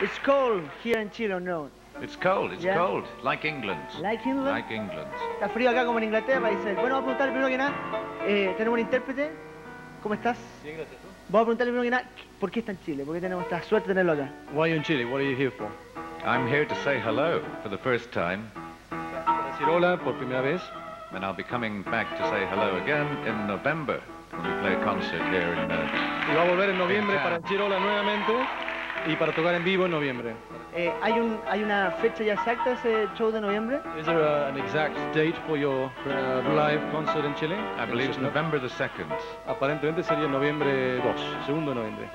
It's cold here in Chile, or no? It's cold, it's Yeah. cold. Like England. Like England? Like England. Está frío acá como en Inglaterra, dice. él. Bueno, vamos a preguntarle primero que nada. eh, tenemos un intérprete. ¿Cómo estás? Bien, gracias. ¿tú? Vamos a preguntarle primero que nada, ¿por qué está en Chile? ¿Por qué tenemos esta suerte de tenerlo acá? Why are you in Chile? What are you here for? I'm here to say hello for the first time, Para decir hola por primera vez. and I'll be coming back to say hello again in November when we play a concert here in uh, Y va a volver en noviembre para decir hola nuevamente y para tocar en vivo en noviembre. Eh, ¿hay, un, ¿Hay una fecha ya exacta de ese show de noviembre? Is there a- an exact date for your uh, live concert in Chile? I believe it's November the 2nd. Aparentemente sería noviembre 2, segundo de noviembre.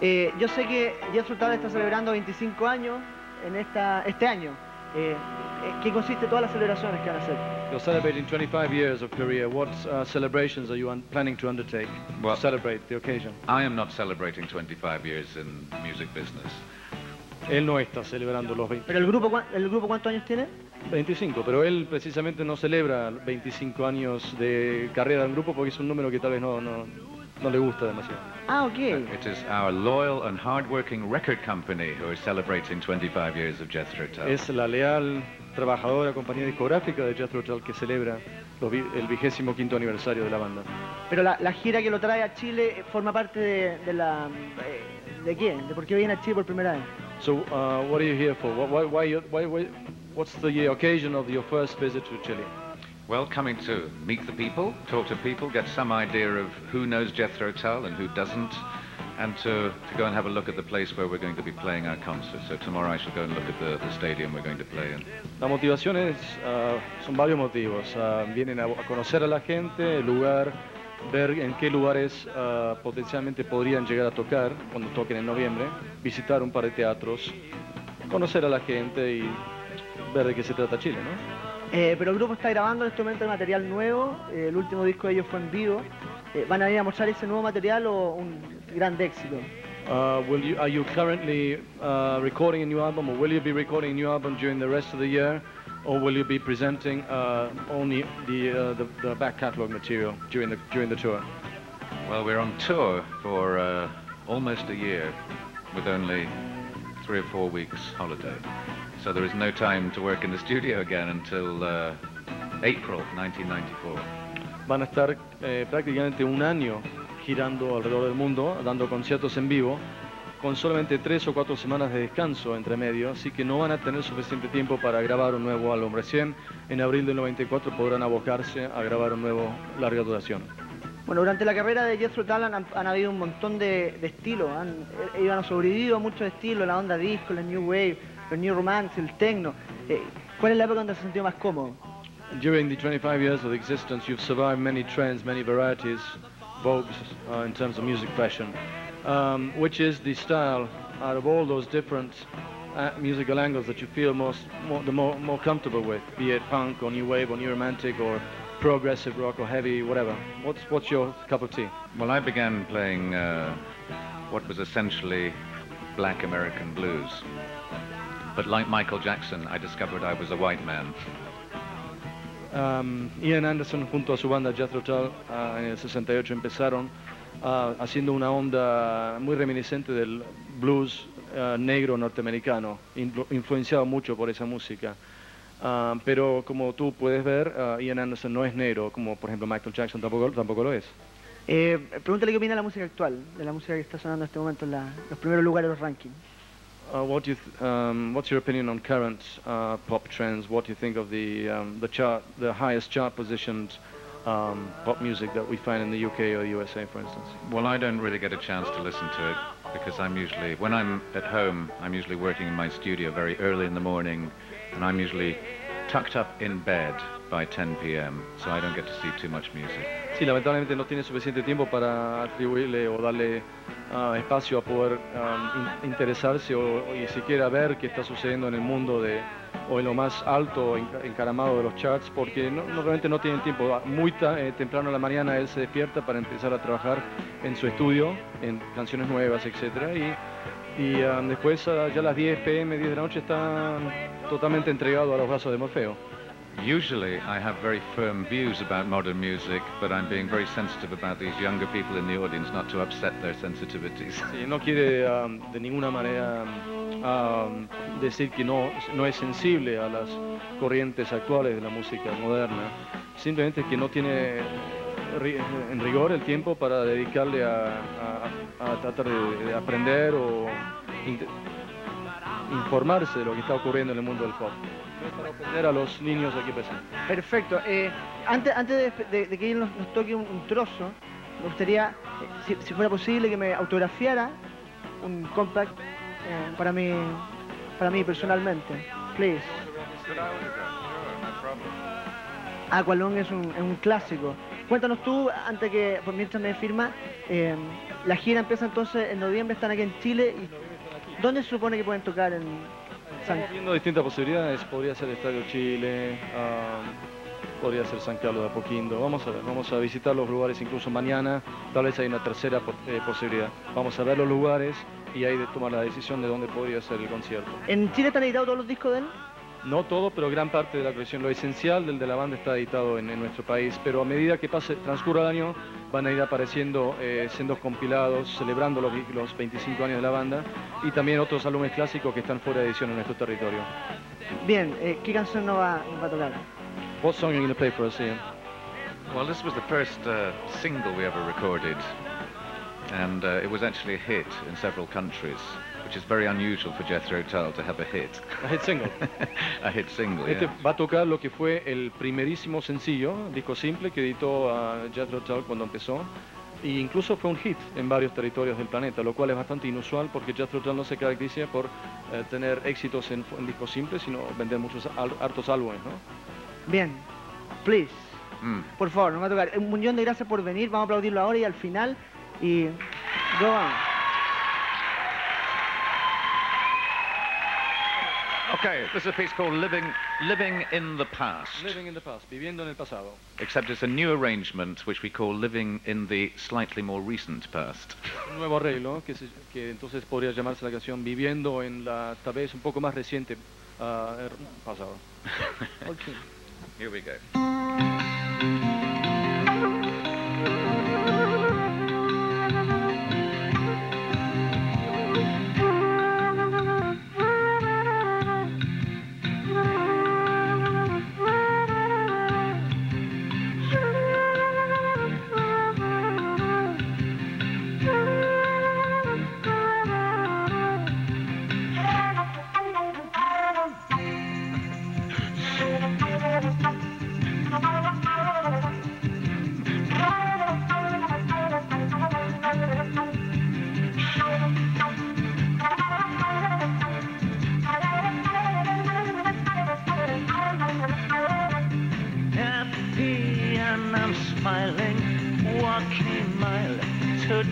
Eh, yo sé que Jethro Tull está celebrando 25 años en esta, este año. Eh, eh, ¿Qué consiste todas las celebraciones que van a hacer? You're celebrating 25 years of career. What uh, celebrations are you un- planning to undertake Well- to celebrate the occasion? I am not celebrating 25 years in music business. Él no está celebrando los 20 ¿Pero el grupo, el grupo cuántos años tiene? 25, pero él precisamente no celebra 25 años de carrera en grupo porque es un número que tal vez no, no, no le gusta demasiado. Ah, ok. It is our loyal and hard-working record company who are celebrating 25 years of Jethro Tull. Es la leal, trabajadora compañía discográfica de Jethro Tull que celebra los el vigésimo quinto aniversario de la banda. Pero la, la gira que lo trae a Chile forma parte de, de la... eh, ¿De qué? ¿De por qué viene a Chile por primera vez? So, uh, what are you here for? What, why, why, why, why, what's the occasion of your first visit to Chile? Well, coming to meet the people, talk to people, get some idea of who knows Jethro Tull and who doesn't, and to, to go and have a look at the place where we're going to be playing our concert. So tomorrow I shall go and look at the, the stadium we're going to play in. La motivación es, ah, son varios motivos. Ah, vienen a, a conocer a la gente, el lugar, ver en qué lugares ah, potencialmente podrían llegar a tocar cuando toquen en noviembre, visitar un par de teatros, conocer a la gente y ver de qué se trata Chile, ¿no? Eh, pero el grupo está grabando en este momento el material nuevo. eh, el último disco de ellos fue en vivo. Eh, ¿Van a ir a mostrar ese nuevo material o un gran éxito? Uh, will you, are you currently uh, recording a new album, or will you be recording a new album during the rest of the year, or will you be presenting uh, only the, uh, the the back catalog material during the during the tour? Well, we're on tour for uh, almost a year with only three or four weeks holiday. So there is no time to work in the studio again until uh, April 1994. Van a estar eh, prácticamente un año girando alrededor del mundo, dando conciertos en vivo, con solamente tres o cuatro semanas de descanso entre medio, así que no van a tener suficiente tiempo para grabar un nuevo álbum. Recién en abril del 94 podrán abocarse a grabar un nuevo larga duración. Bueno, durante la carrera de Jethro Tull han, han habido un montón de, de estilos. Han, eh, ellos han sobrevivido a muchos estilos, la onda disco, la new wave, el new romance, el techno. Eh, ¿Cuál es la época donde se sintió más cómodo? During the 25 years of existence, you've survived many trends, many varieties, vogues uh, in terms of music fashion. Um, which is the style out of all those different uh, musical angles that you feel most more, the more, more comfortable with, be it punk or new wave or new romantic or progressive rock or heavy, whatever. What's what's your cup of tea? Well, I began playing uh, what was essentially black American blues. But like Michael Jackson, I discovered I was a white man. Um, Ian Anderson junto a su banda Jethro Tull ah, en el 68 empezaron ah, haciendo una onda muy reminiscente del blues ah, negro norteamericano, influ- influenciado mucho por esa música. Pero como tú puedes ver, Ian Anderson no es negro, como por ejemplo Michael Jackson tampoco, tampoco lo es. Eh, pregúntale qué opina de la música actual, de la música que está sonando en este momento en la- los primeros lugares de los rankings. Uh, what you um, what's your opinion on current uh, pop trends? What do you think of the um, the chart, the highest chart positioned um, pop music that we find in the UK or USA, for instance? Well, I don't really get a chance to listen to it because I'm usually, when I'm at home, I'm usually working in my studio very early in the morning and I'm usually tucked up in bed by 10 p.m. So I don't get to see too much music. Sí, lamentablemente no tiene suficiente tiempo para atribuirle o darle ah, espacio a poder ah, in- interesarse o, o y siquiera ver qué está sucediendo en el mundo de o en lo más alto enca- encaramado de los charts porque no, no- realmente no tienen tiempo. Ah, Muy eh, temprano a la mañana él se despierta para empezar a trabajar en su estudio, en canciones nuevas, etcétera y, y ah, después ah, ya a las 10 pm, 10 de la noche está totalmente entregado a los brazos de Morfeo. Usually I have very firm views about modern music, but I'm being very sensitive about these younger people in the audience not to upset their sensitivities. Sí, no quiere um, de ninguna manera um, decir que no, no es sensible a las corrientes actuales de la música moderna, simplemente que no tiene en rigor el tiempo para dedicarle a, a- a tratar de, de aprender o inte- informarse de lo que está ocurriendo en el mundo del pop. Para ofender a los niños aquí presentes. Perfecto. Eh, antes antes de, que nos, toque un, trozo, me gustaría, eh, si, fuera posible, que me autografiara un compact eh, para mí, para mí personalmente. Please. Aqualung es un, es un clásico. Cuéntanos tú, antes que, por mientras me firma, la gira empieza entonces en noviembre, están aquí en Chile. y ¿Dónde se supone que pueden tocar en Estamos distintas posibilidades, podría ser Estadio Chile, podría ser San Carlos de Apoquindo, vamos a ver, vamos a visitar los lugares incluso mañana, tal vez hay una tercera eh, posibilidad. Vamos a ver los lugares y ahí de tomar la decisión de dónde podría ser el concierto. ¿En Chile están editados todos los discos de él? No todo, pero gran parte de la colección, lo esencial del de la banda está editado en, en nuestro país, pero a medida que pase, transcurra el año van a ir apareciendo eh, sendos compilados, celebrando los, los 25 años de la banda y también otros álbumes clásicos que están fuera de edición en nuestro territorio. Bien, eh, ¿qué canción nos va, nos va a tocar? What song are you going to play for us, Ian? Well, this was the first uh, single we ever recorded, and uh, it was actually a hit in several countries, which is very unusual for Jethro Tull to have a hit. A hit single. a hit single, Este yeah. va a tocar lo que fue el primerísimo sencillo, disco simple, que editó a Jethro Tull cuando empezó. E incluso fue un hit en varios territorios del planeta, lo cual es bastante inusual porque Jethro Tull no se caracteriza por eh, tener éxitos en, en discos simples, sino vender muchos al- hartos álbumes, ¿no? Bien, please, Mm. por favor, nos va a tocar. Un millón de gracias por venir, vamos a aplaudirlo ahora y al final. Y. Go on. Okay, this is a piece called Living, Living in the Past. Living in the past, viviendo en el pasado. Except it's a new arrangement which we call Living in the Slightly More Recent Past. Un nuevo arreglo que, se- que entonces podría llamarse la canción Viviendo en la tal vez un poco más reciente er- pasado. Ok. Here we go.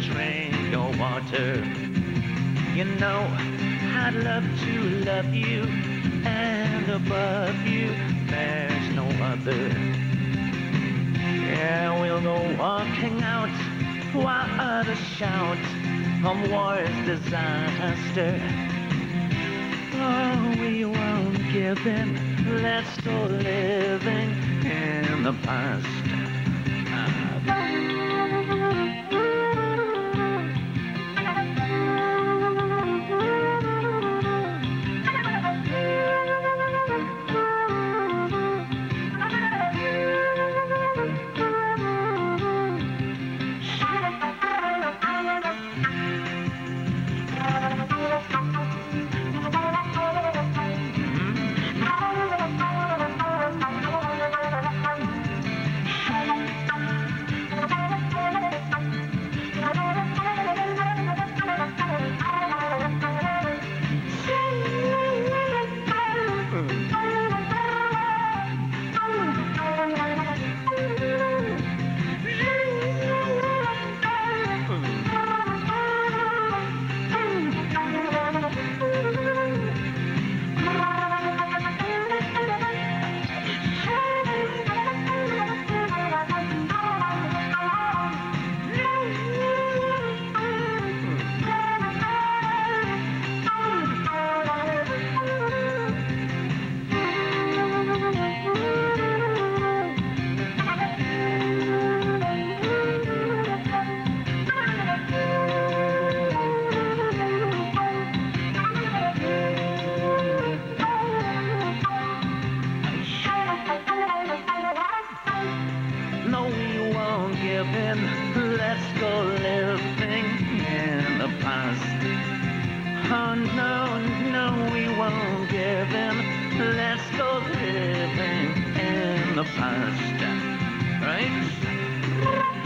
Drink your water. You know, I'd love to love you, and above you, there's no other. Yeah, we'll go walking out while others shout on war's disaster. Oh, we won't give in. Let's go living in the past. Ah. no, no, we won't give in. Let's go living in the past. Right?